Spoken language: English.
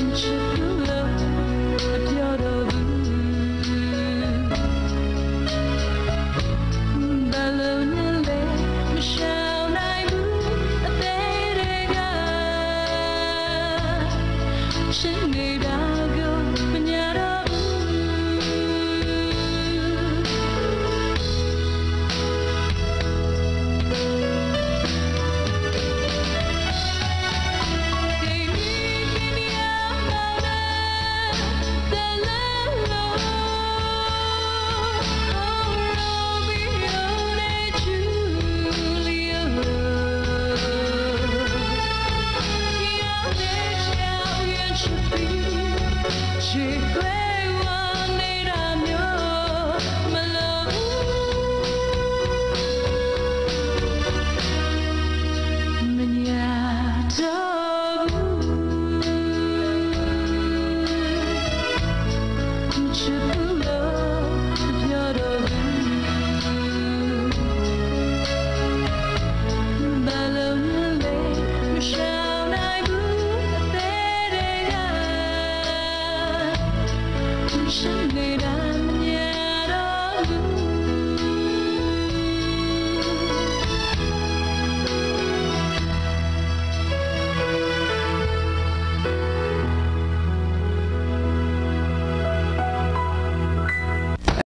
presence. she 是你的。